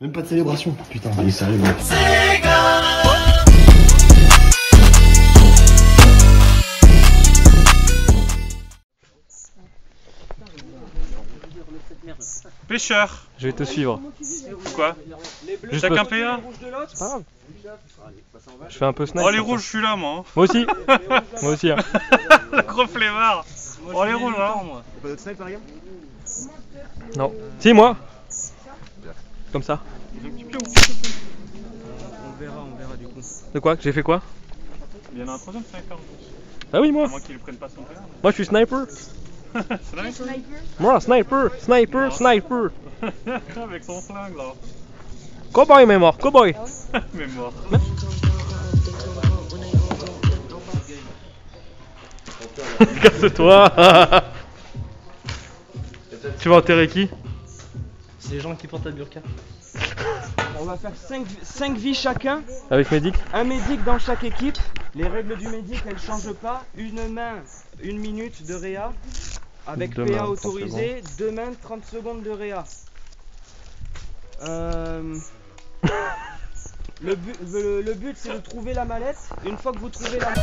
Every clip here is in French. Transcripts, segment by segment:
Même pas de célébration. Putain, allez, sérieux, mec. Pêcheur Je vais te suivre. Quoi Juste Chacun paye un C'est pas grave. Je fais un peu snipe. Oh les ça. rouges, je suis là moi. Moi aussi. Moi aussi. hein. hein. Gros flemmard. Oh les rouges hein. Pas d'autre snipe, par exemple Non. Si moi. Comme ça. On verra, on verra du coup. De quoi? J'ai fait quoi? Il y en a un troisième sniper. Ah oui moi. moins qu'il ne prenne pas son père. Moi je suis sniper. Sniper Moi sniper, sniper, sniper. Avec son flingue là. Cowboy mais mort, cowboy. Mais mort. Casse-toi. tu vas enterrer qui? C'est les gens qui portent la burqa. On va faire 5, vies chacun, Avec Medic un médic dans chaque équipe. Les règles du médic elles changent pas. Une main, une minute de réa. Avec Deux PA 30 autorisé, deux mains, 30 secondes de réa. Euh, Le but, le, le but c'est de trouver la mallette. Une fois que vous trouvez la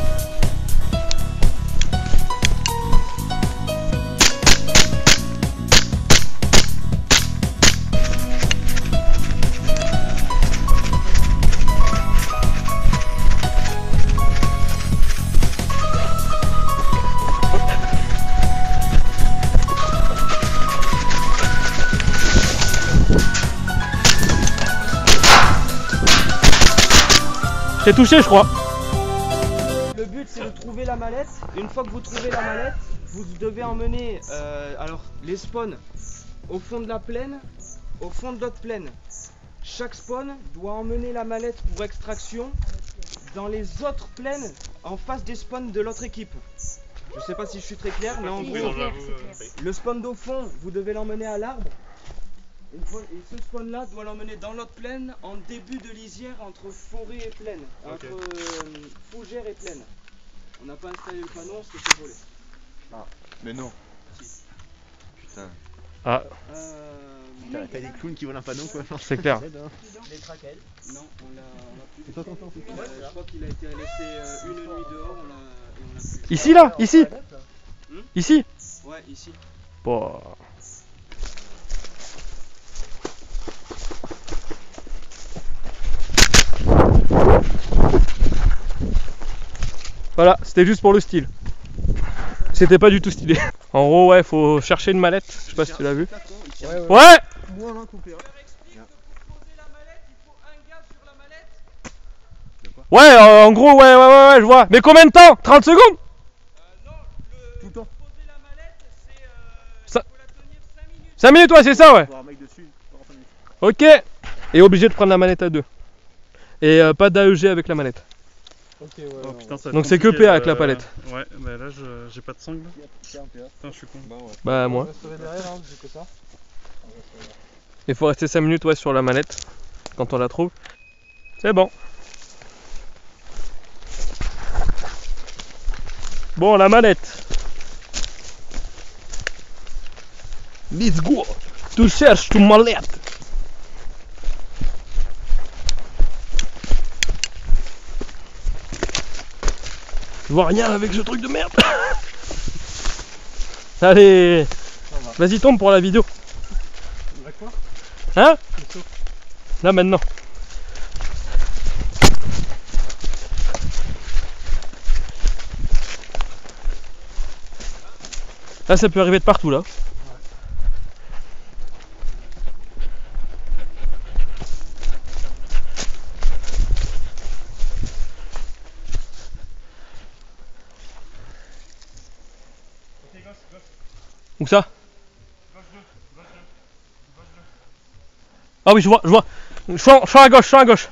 T'es touché je crois. Le but c'est de trouver la mallette. Une fois que vous trouvez la mallette, vous devez emmener euh, alors les spawns au fond de la plaine, au fond de l'autre plaine. Chaque spawn doit emmener la mallette pour extraction dans les autres plaines en face des spawns de l'autre équipe. Je sais pas si je suis très clair, mais en gros, euh, le spawn d'au fond, vous devez l'emmener à l'arbre. Et ce spawn là doit l'emmener dans l'autre plaine en début de lisière entre forêt et plaine. Entre euh, fougère et plaine. On n'a pas installé le panneau, on s'est fait voler. Mais non. Si. Putain. Ah, Euh, T'as t'as des clowns qui volent un panneau, quoi. c'est clair. les craquelles Non, on l'a on l'a plus. Euh, je crois qu'il a été laissé euh, une nuit dehors, on l'a plus. Ici là, ici. Hmm Ici. Ouais, ici. Bon. Voilà, c'était juste pour le style. C'était pas du tout stylé. En gros, ouais, faut chercher une mallette. Je sais pas si tu l'as vu. Ouais Ouais, euh, en gros, ouais, ouais, ouais, ouais, je vois. Mais combien de temps? 30 secondes? Tout le temps. Ça- 5 minutes, ouais, c'est ça, ouais. Voir un mec dessus. voir un panneau. Ok. Et obligé de prendre la manette à deux. Et euh, pas d'AEG avec la manette. Oh, putain, ça va être Donc c'est que compliqué, PA avec la euh, palette. Ouais, bah là je- j'ai pas de sangle. Putain, je suis con. Bah moi. Il faut rester 5 minutes ouais, sur la manette quand on la trouve. C'est bon. Bon, la manette. Let's go. Tu cherches ton mallette. Je vois rien avec ce truc de merde. Allez. Vas-y, tombe pour la vidéo. Hein? Là maintenant. Là, ça peut arriver de partout là. Où ça Ah oui, je vois, je vois. Je suis, en- je suis à gauche, je suis à gauche.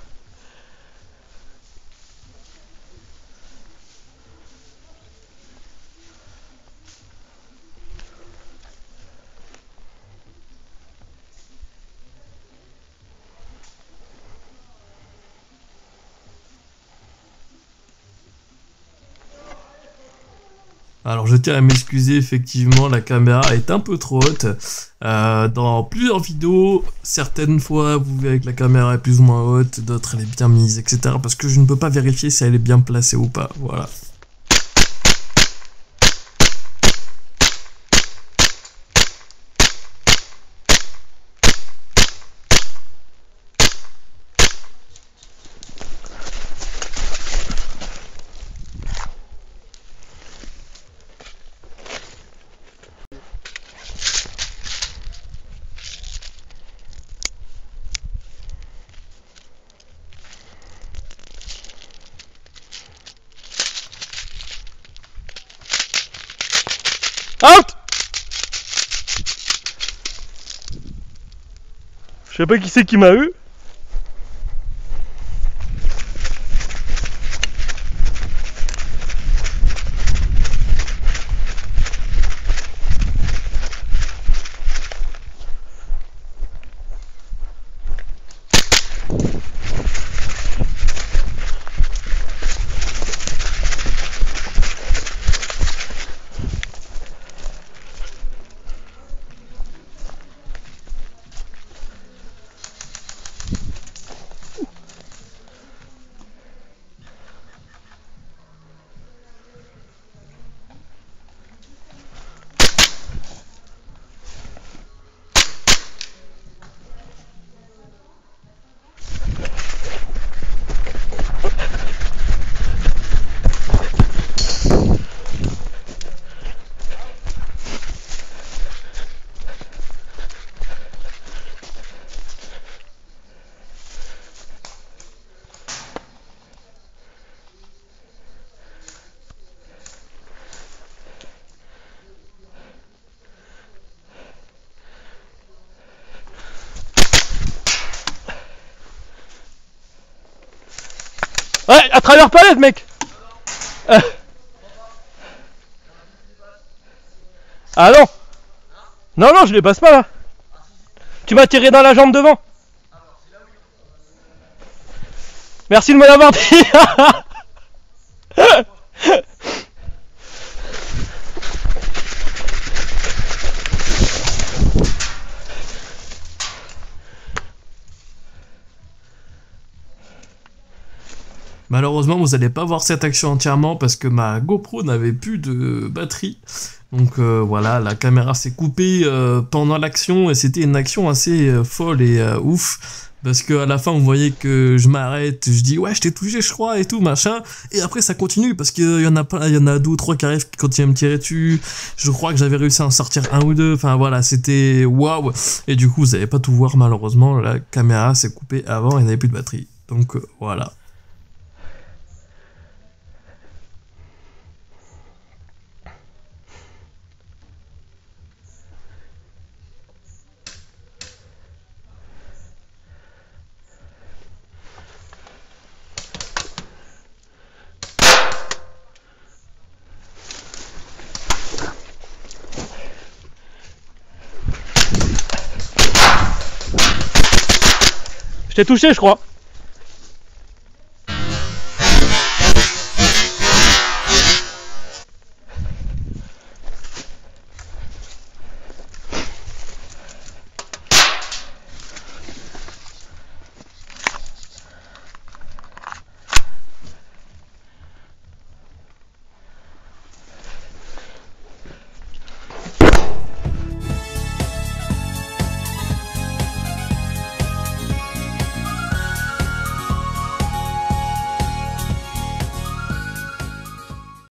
Alors je tiens à m'excuser, effectivement la caméra est un peu trop haute. Euh, dans plusieurs vidéos, certaines fois vous verrez que la caméra est plus ou moins haute, d'autres elle est bien mise, etc. Parce que je ne peux pas vérifier si elle est bien placée ou pas, voilà. Je sais pas qui c'est qui m'a eu. À travers palette, mec Euh. Ah non. Non, non, je les passe pas là. Tu m'as tiré dans la jambe devant. Merci de me l'avoir dit Malheureusement, vous n'allez pas voir cette action entièrement parce que ma GoPro n'avait plus de batterie. Donc euh, voilà, la caméra s'est coupée euh, pendant l'action et c'était une action assez euh, folle et ouf. Parce que à la fin, vous voyez que je m'arrête, je dis ouais, je t'ai touché, je crois, et tout, machin. Et après, ça continue parce qu'il y en a pas, il y en a deux ou trois qui arrivent qui continuent à me tirer dessus. Je crois que j'avais réussi à en sortir un ou deux. Enfin voilà, c'était waouh. Et du coup, vous n'allez pas tout voir malheureusement. La caméra s'est coupée avant et il n'y avait plus de batterie. Donc voilà. Je touché, je crois.